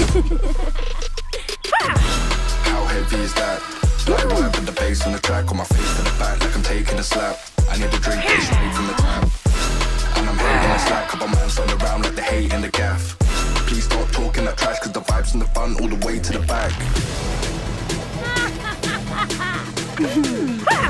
How heavy is that? Like right with the bass on the track, on my face to the back, like I'm taking a slap. I need a drink straight from the tap. And I'm hating a slack, couple man stand around like the hate in the gaff. Please stop talking that trash, cause the vibes in the front all the way to the back.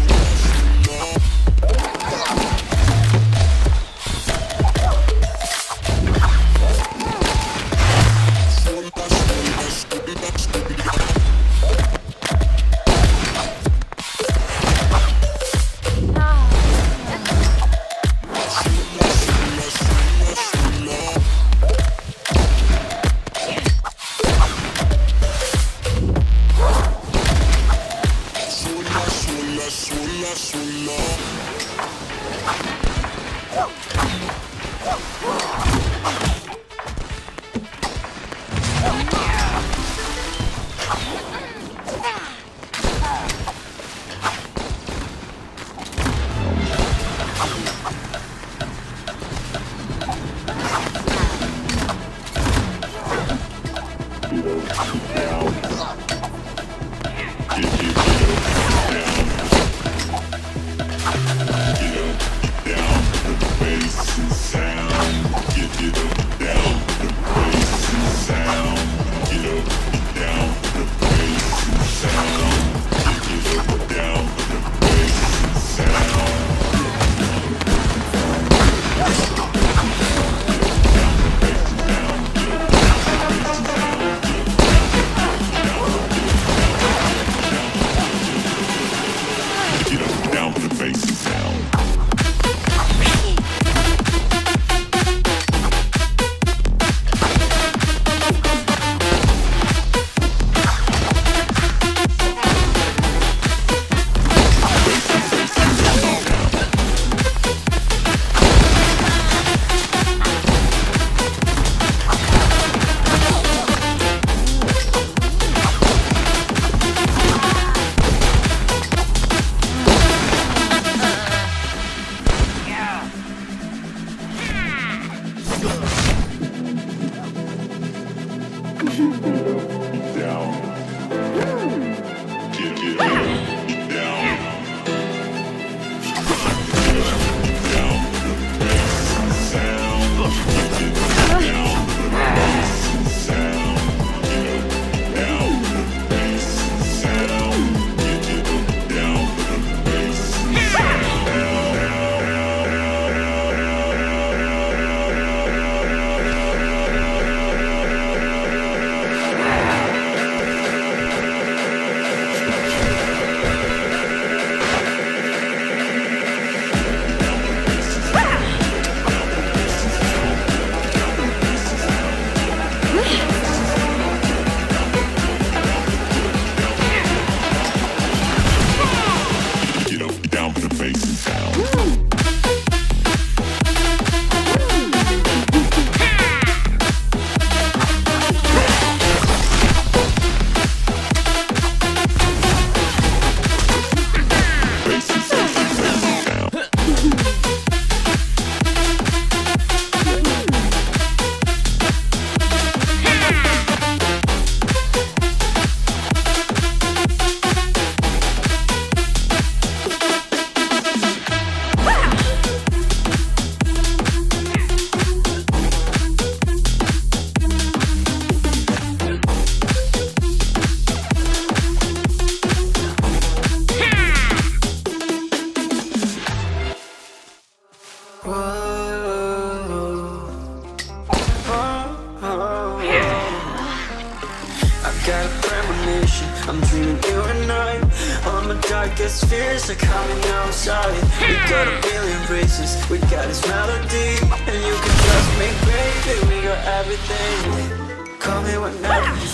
Super Owl.